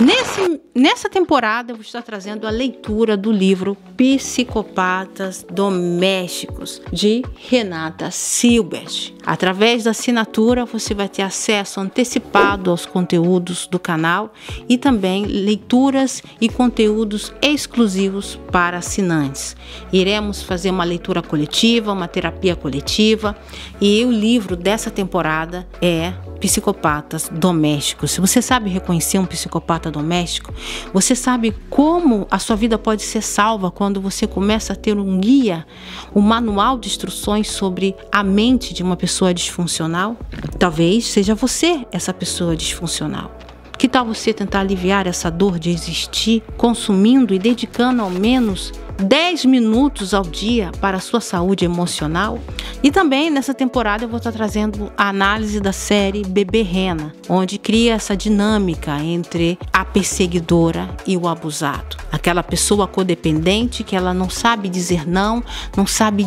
Nesse, nessa temporada, eu vou estar trazendo a leitura do livro Psicopatas Domésticos, de Renata Silbert. Através da assinatura, você vai ter acesso antecipado aos conteúdos do canal e também leituras e conteúdos exclusivos para assinantes. Iremos fazer uma leitura coletiva, uma terapia coletiva e o livro dessa temporada é psicopatas domésticos. Se você sabe reconhecer um psicopata doméstico, você sabe como a sua vida pode ser salva quando você começa a ter um guia, um manual de instruções sobre a mente de uma pessoa disfuncional. Talvez seja você essa pessoa disfuncional. Que tal você tentar aliviar essa dor de existir consumindo e dedicando ao menos 10 minutos ao dia para a sua saúde emocional. E também nessa temporada eu vou estar trazendo a análise da série Bebê Rena, onde cria essa dinâmica entre a perseguidora e o abusado. Aquela pessoa codependente que ela não sabe dizer não, não sabe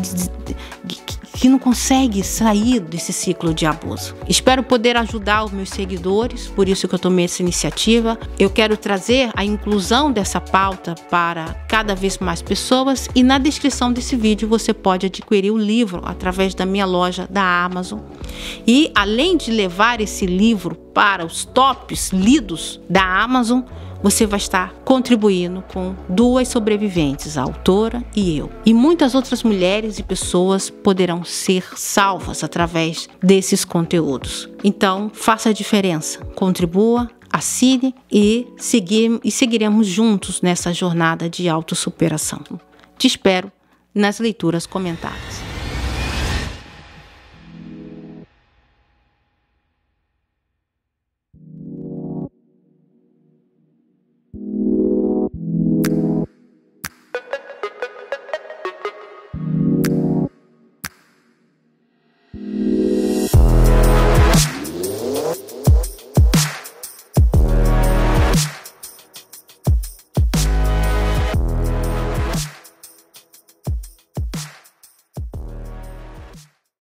que não consegue sair desse ciclo de abuso. Espero poder ajudar os meus seguidores, por isso que eu tomei essa iniciativa. Eu quero trazer a inclusão dessa pauta para cada vez mais pessoas e na descrição desse vídeo você pode adquirir o livro através da minha loja da Amazon. E além de levar esse livro para os tops lidos da Amazon, você vai estar contribuindo com duas sobreviventes, a autora e eu. E muitas outras mulheres e pessoas poderão ser salvas através desses conteúdos. Então, faça a diferença, contribua, assine e, seguir, e seguiremos juntos nessa jornada de autossuperação. Te espero nas leituras comentadas.